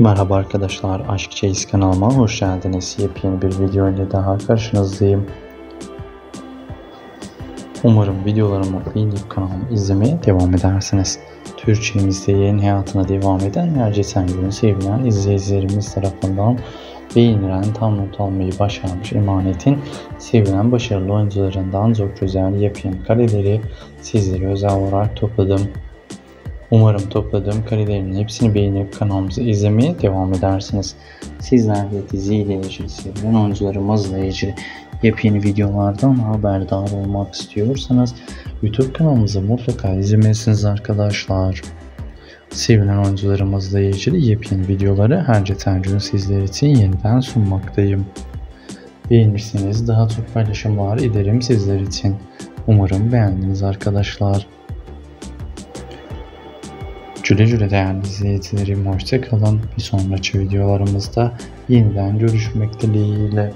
Merhaba arkadaşlar, Aşk Çeyiz kanalıma hoş geldiniz. Yepyeni bir video ile daha karşınızdayım. Umarım videolarımı beğenip kanalımı izlemeye devam edersiniz. Türkçemizde yayın hayatına devam eden her geçen sevilen izleyicilerimiz tarafından beğenilen tam not almayı başarmış Emanet'in sevilen başarılı oyuncularından çok güzel yepyeni kareleri sizlere özel olarak topladım. Umarım topladığım karelerin hepsini beğenip kanalımızı izlemeye devam edersiniz. Sizler de diziyle ilgili sevilen oyuncularımızla ilgili yepyeni videolardan haberdar olmak istiyorsanız YouTube kanalımızı mutlaka izlemelisiniz arkadaşlar. Sevilen oyuncularımızla ilgili yepyeni videoları her geçen gün sizler için yeniden sunmaktayım. Beğenirseniz daha çok paylaşımlar ederim sizler için. Umarım beğendiniz arkadaşlar. Güle güle değerli izleyicilerim hoşça kalın. Bir sonraki videolarımızda yeniden görüşmek dileğiyle.